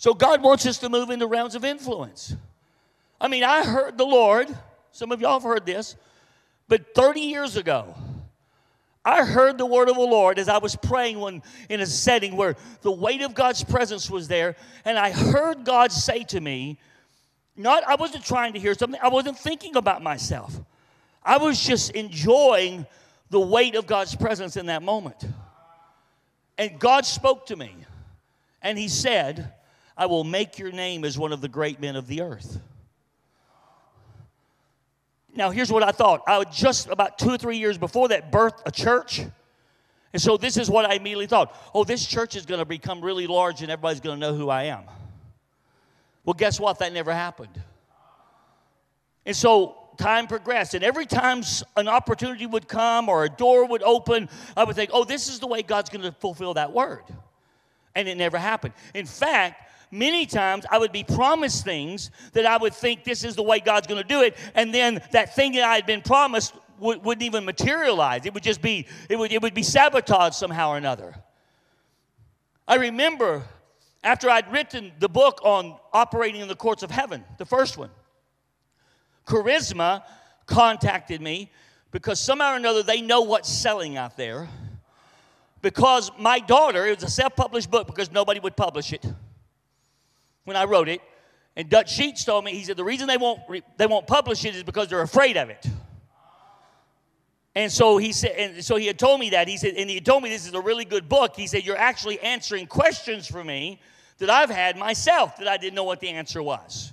So God wants us to move into realms of influence. I mean, I heard the Lord, some of y'all have heard this, but 30 years ago, I heard the word of the Lord as I was praying when, in a setting where the weight of God's presence was there, and I heard God say to me, not I wasn't trying to hear something, I wasn't thinking about myself. I was just enjoying the weight of God's presence in that moment. And God spoke to me, and He said, I will make your name as one of the great men of the earth. Now, here's what I thought. I would just about two or three years before that birthed a church. And so this is what I immediately thought. Oh, this church is going to become really large and everybody's going to know who I am. Well, guess what? That never happened. And so time progressed. And every time an opportunity would come or a door would open, I would think, oh, this is the way God's going to fulfill that word. And it never happened. In fact, many times I would be promised things that I would think this is the way God's going to do it, and then that thing that I had been promised would, not even materialize. It would just be, it would, it would be sabotaged somehow or another. I remember after I'd written the book on operating in the courts of heaven, the first one, Charisma contacted me because somehow or another they know what's selling out there. Because my daughter, it was a self published book because nobody would publish it when I wrote it. And Dutch Sheets told me, he said, the reason they won't, re- they won't publish it is because they're afraid of it. And so he said, and so he had told me that. He said, and he told me this is a really good book. He said, You're actually answering questions for me that I've had myself that I didn't know what the answer was.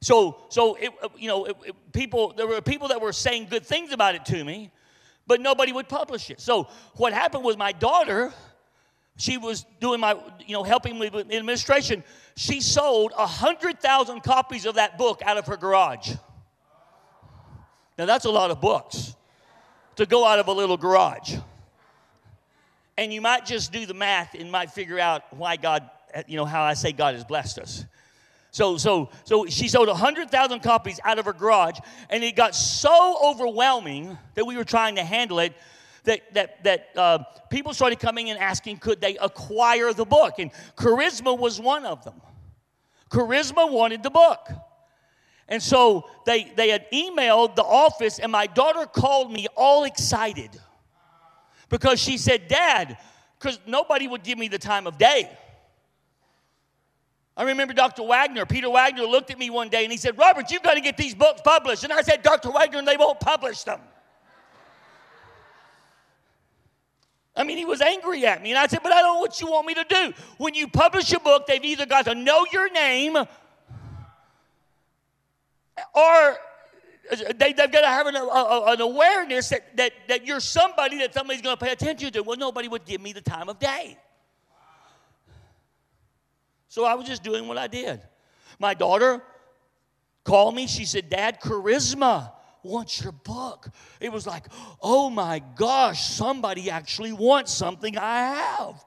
So, so it, you know, it, it, people, there were people that were saying good things about it to me, but nobody would publish it. So what happened was my daughter, she was doing my, you know, helping me with administration. She sold 100,000 copies of that book out of her garage. Now, that's a lot of books to go out of a little garage. And you might just do the math and might figure out why God, you know, how I say God has blessed us. So, so, so she sold 100,000 copies out of her garage, and it got so overwhelming that we were trying to handle it that, that, that uh, people started coming and asking, could they acquire the book? And Charisma was one of them. Charisma wanted the book. And so they, they had emailed the office, and my daughter called me all excited because she said, Dad, because nobody would give me the time of day. I remember Dr. Wagner, Peter Wagner looked at me one day and he said, Robert, you've got to get these books published. And I said, Dr. Wagner, they won't publish them. I mean, he was angry at me. And I said, But I don't know what you want me to do. When you publish a book, they've either got to know your name or they, have got to have an, a, an awareness that, that, that you're somebody that somebody's going to pay attention to. Well, nobody would give me the time of day. So I was just doing what I did. My daughter called me. She said, Dad, charisma wants your book. It was like, oh my gosh, somebody actually wants something I have.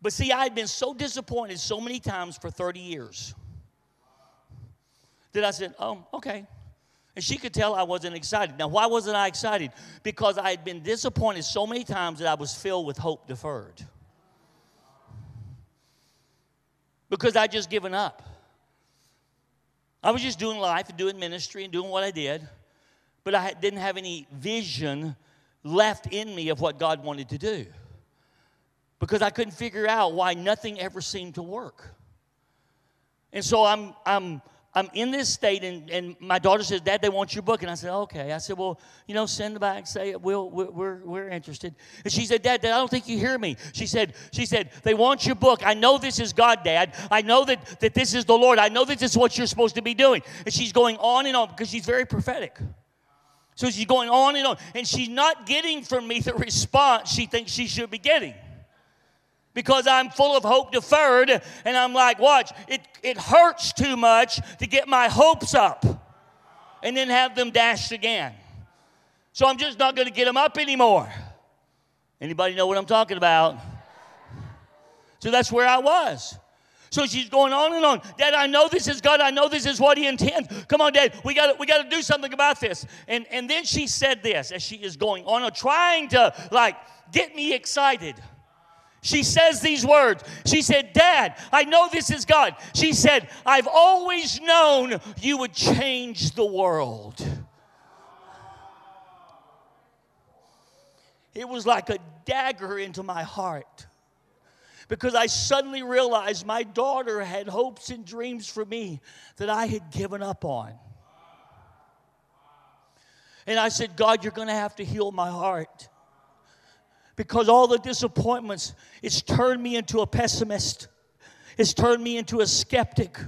But see, I had been so disappointed so many times for 30 years that I said, oh, okay. And she could tell I wasn't excited. Now, why wasn't I excited? Because I had been disappointed so many times that I was filled with hope deferred. Because I'd just given up. I was just doing life and doing ministry and doing what I did, but I didn't have any vision left in me of what God wanted to do because I couldn't figure out why nothing ever seemed to work. And so I'm, I'm I'm in this state, and, and my daughter says, Dad, they want your book. And I said, Okay. I said, Well, you know, send it back, say it. We'll, we're, we're interested. And she said, Dad, Dad, I don't think you hear me. She said, she said, They want your book. I know this is God, Dad. I know that, that this is the Lord. I know that this is what you're supposed to be doing. And she's going on and on because she's very prophetic. So she's going on and on. And she's not getting from me the response she thinks she should be getting because I'm full of hope deferred. And I'm like, watch, it, it hurts too much to get my hopes up and then have them dashed again. So I'm just not going to get them up anymore. Anybody know what I'm talking about? So that's where I was. So she's going on and on. Dad, I know this is God. I know this is what He intends. Come on, Dad. We got we got to do something about this. And and then she said this as she is going on, trying to like get me excited. She says these words. She said, Dad, I know this is God. She said, I've always known you would change the world. It was like a dagger into my heart because I suddenly realized my daughter had hopes and dreams for me that I had given up on. And I said, God, you're going to have to heal my heart because all the disappointments, it's turned me into a pessimist, it's turned me into a skeptic.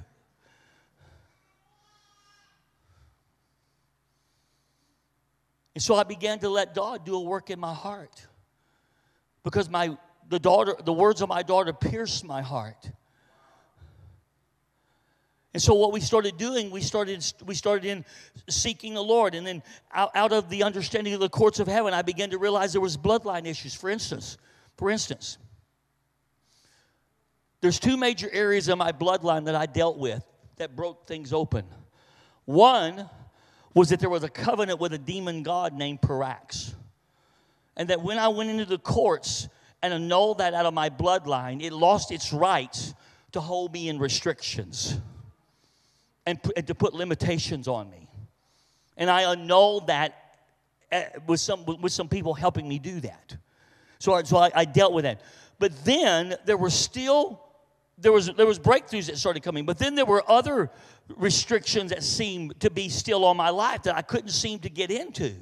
And so I began to let God do a work in my heart because my the daughter the words of my daughter pierced my heart. And so what we started doing, we started we started in seeking the Lord, and then out, out of the understanding of the courts of heaven, I began to realize there was bloodline issues. For instance, for instance, there's two major areas of my bloodline that I dealt with that broke things open. One was that there was a covenant with a demon god named Parax. And that when I went into the courts and annulled that out of my bloodline, it lost its rights to hold me in restrictions and, and to put limitations on me. And I annulled that uh, with some, with some people helping me do that. So, I, so I, I dealt with that. But then there were still there was there was breakthroughs that started coming but then there were other restrictions that seemed to be still on my life that i couldn't seem to get into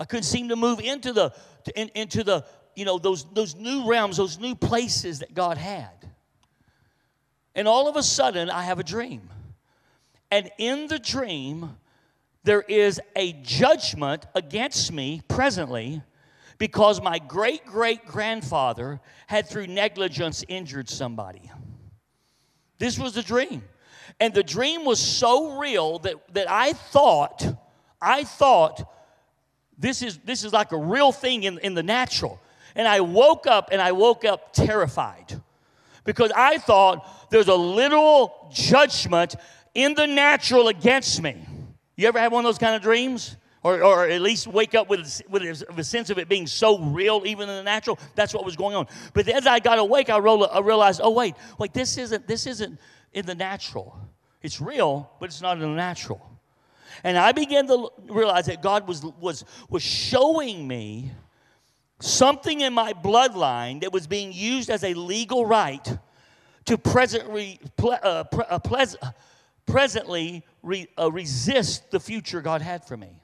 i couldn't seem to move into the to, in, into the you know those those new realms those new places that god had and all of a sudden, I have a dream. And in the dream, there is a judgment against me presently because my great great grandfather had, through negligence, injured somebody. This was the dream. And the dream was so real that, that I thought, I thought, this is, this is like a real thing in, in the natural. And I woke up and I woke up terrified because I thought there's a literal judgment in the natural against me. You ever have one of those kind of dreams? Or, or at least wake up with, with a sense of it being so real, even in the natural. That's what was going on. But as I got awake, I, rolled, I realized, oh wait, wait, this isn't this isn't in the natural. It's real, but it's not in the natural. And I began to realize that God was was was showing me something in my bloodline that was being used as a legal right to presently, uh, uh, re- uh, resist the future God had for me.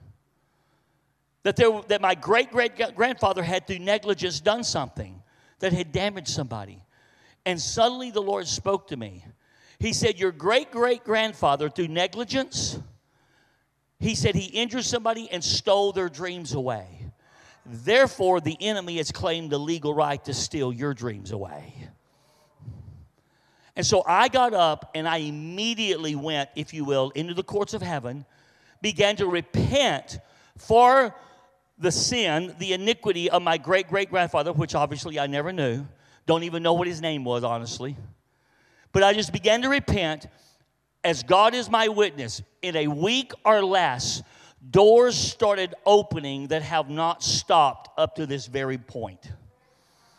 That, there, that my great great grandfather had, through negligence, done something that had damaged somebody. And suddenly the Lord spoke to me. He said, Your great great grandfather, through negligence, he said he injured somebody and stole their dreams away. Therefore, the enemy has claimed the legal right to steal your dreams away. And so I got up and I immediately went, if you will, into the courts of heaven, began to repent for the sin, the iniquity of my great great grandfather, which obviously I never knew. Don't even know what his name was, honestly. But I just began to repent as God is my witness. In a week or less, doors started opening that have not stopped up to this very point.